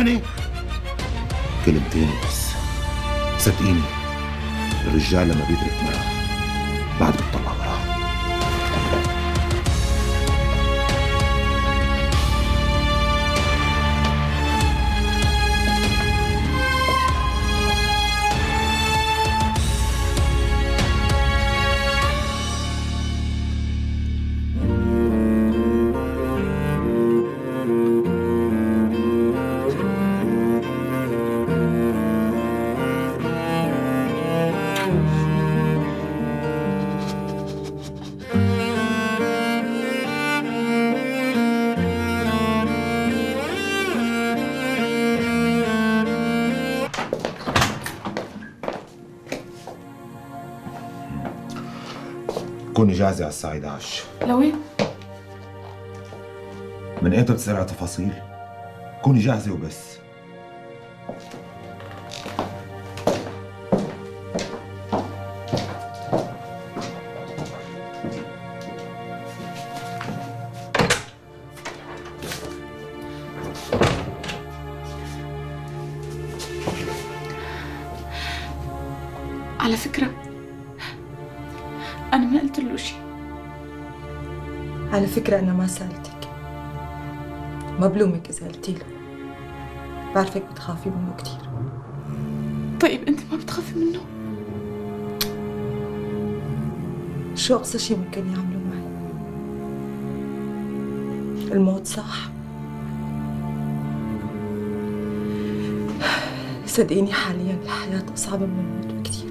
يعني؟ كلمتين بس. صدقيني الرجال لما بيدرك مرة بعد بيطلع وراه كوني جاهزة على الساعة 11 لوين؟ من إمتى بتسألي على تفاصيل؟ كوني جاهزة وبس على فكرة أنا ما قلت له شيء. على فكرة أنا ما سألتك. ما بلومك إذا قلتي له. بعرفك بتخافي منه كتير. طيب أنت ما بتخافي منه؟ شو أقصى شي ممكن يعملوا معي؟ الموت صح؟ صدقيني حاليا الحياة أصعب من الموت بكتير.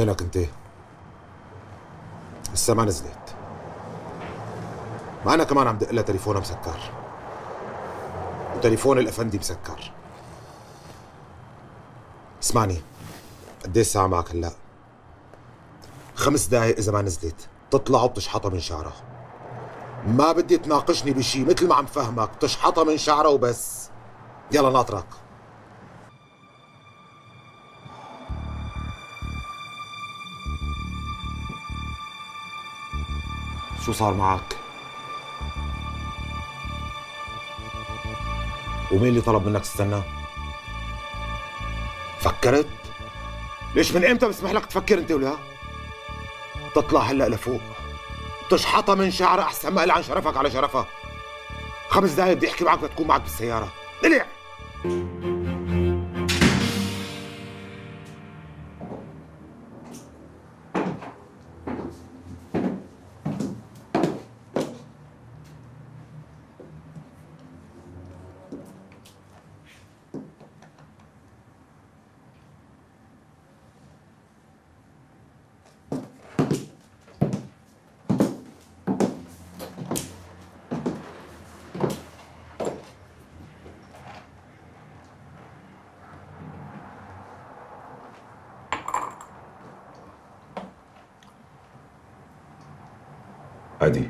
وينك انت؟ لسه ما نزلت. ما أنا كمان عم دق لها تليفونها مسكر. وتليفون الأفندي مسكر. اسمعني قديش ساعة معك هلأ؟ خمس دقايق إذا ما نزلت. تطلع وبتشحطها من شعرها. ما بدي تناقشني بشي مثل ما عم فهمك. بتشحطها من شعرها وبس. يلا ناطرك. شو صار معك؟ ومين اللي طلب منك تستنى؟ فكرت؟ ليش من إمتى بسمح لك تفكر أنت ولا؟ تطلع هلأ لفوق تشحطها من شعرها أحسن ما عن شرفك على شرفها خمس دقايق بدي أحكي معك وتكون معك بالسيارة طلع هادي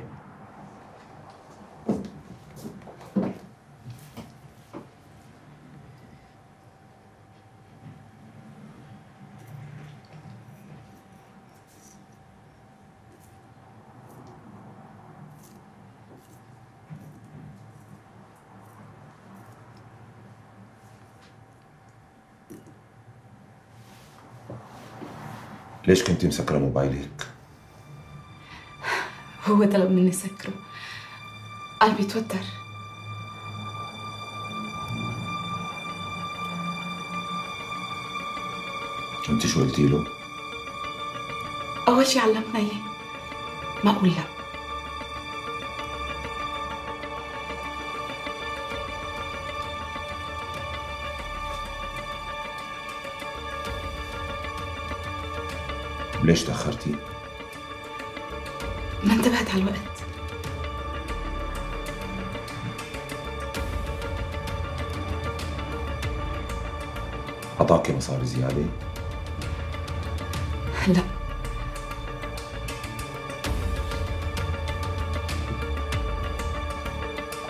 ليش كنت مسكرة موبايلك؟ هو طلب مني سكره قلبي توتر انت شو قلتي له؟ أول شي علمتنا إياه ما أقول لا ليش تأخرتي؟ ما انتبهت على الوقت أعطاكي مصاري زيادة؟ لا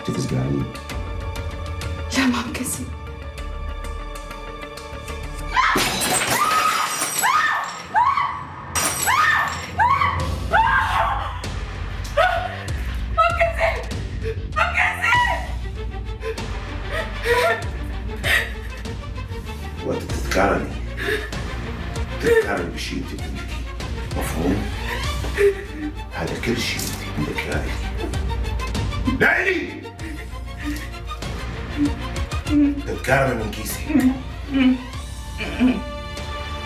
بتكذبي علي؟ لا ما عم هذا كل شيء عندك لإلي لإلي تتكرمي من كيسي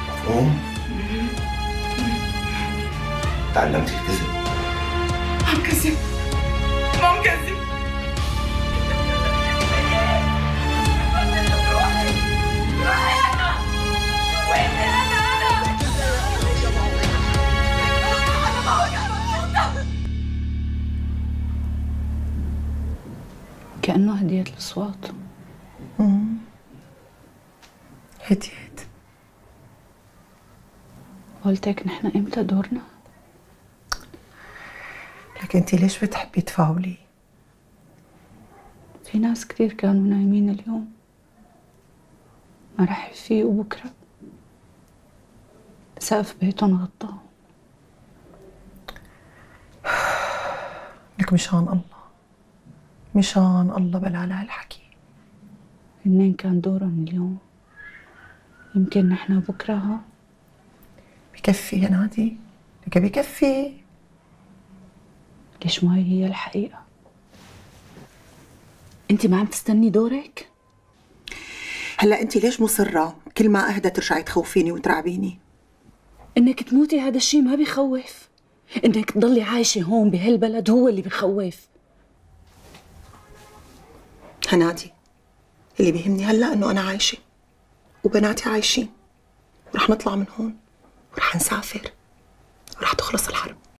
مفهوم؟ تعلمتي الكذب ما كذب ما عم كذب كأنه هدية الأصوات هديت قلتك نحن إمتى دورنا؟ لك انت ليش بتحبي تفاولي؟ في ناس كتير كانوا نايمين اليوم. ما رح يفيقوا بكرة سقف بيتهم غطاهم لك مشان الله. مشان الله بلا على هالحكي هنين كان دورهم اليوم. يمكن نحن بكرة ها بكفي يا نادي. لك بكفي. ليش ما هي الحقيقة؟ انت ما عم تستني دورك؟ هلا انت ليش مصرة؟ كل ما اهدى ترجعي تخوفيني وترعبيني. انك تموتي هذا الشيء ما بخوف انك تضلي عايشة هون بهالبلد هو اللي بخوف هنادي اللي بيهمني هلا إنه أنا عايشة وبناتي عايشين. ورح نطلع من هون ورح نسافر ورح تخلص الحرب.